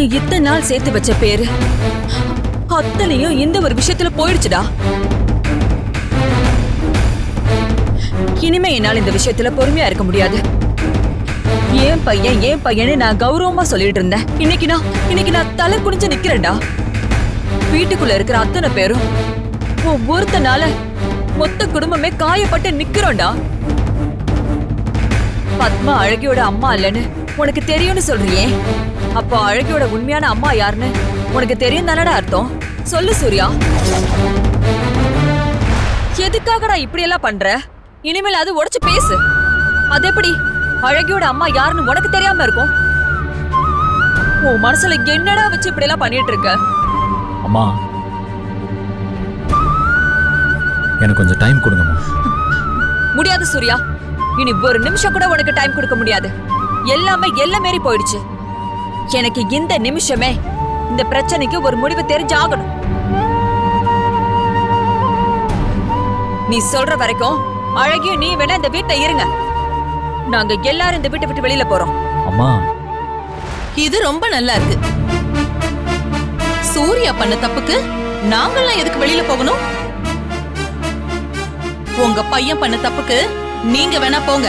நீ இத்தனை நாள் சேர்த்து வச்ச பேரு? அத்தனையும் இந்த ஒரு விஷயத்துல போயிடுச்சுடா. இனிமே என்னால் இந்த விஷயத்துல பொறுமையா இருக்க முடியாது. ஏன் பையன் ஏன் பையன்னு நான் கௌரவமா சொல்லிட்டு இருந்தேன். இன்னைக்கு நான் இன்னைக்கு நான் தலை குனிஞ்சு நிக்கிறேன்டா. வீட்டுக்குள்ள இருக்கிற அத்தனை பேரும் ஒவ்வொருத்தனால மொத்த குடும்பமே காயப்பட்டு நிக்கிறோம்டா. பத்மா அழகியோட அம்மா இல்லைன்னு உனக்கு தெரியும்னு சொல்றியே. அப்போ அழகியோட உண்மையான அம்மா யாருன்னு உனக்கு தெரியும் தானடா அர்த்தம்? சொல்லு சூர்யா. எதுக்காகடா இப்படி எல்லாம் பண்ற? இனிமேல் அது உடைச்சு பேசு. அது எப்படி? அழகியோட அம்மா யாருன்னு உனக்கு தெரியாம இருக்கும்? உன் மனசுல என்னடா வச்சு இப்படி எல்லாம் பண்ணிட்டு இருக்க? அம்மா எனக்கு கொஞ்சம் டைம் கொடுங்கம்மா. முடியாது சூர்யா. இனி ஒரு நிமிஷம் கூட உனக்கு டைம் கொடுக்க முடியாது. எல்லாமே எல்லாம் மீறி போயிடுச்சு. எனக்கு இந்த நிமிஷமே இந்த பிரச்சனைக்கு ஒரு முடிவு தெரிஞ்சாகணும். நீ சொல்ற வரைக்கும் அழகியும் நீ வேணா இந்த வீட்டை இருங்க. நாங்க எல்லாரும் இந்த வீட்டை விட்டு வெளியில போறோம். அம்மா. இது ரொம்ப நல்லா இருக்கு. சூர்யா பண்ண தப்புக்கு நாங்கெல்லாம் எதுக்கு வெளியில போகணும்? உங்க பையன் பண்ண தப்புக்கு நீங்க வேணா போங்க.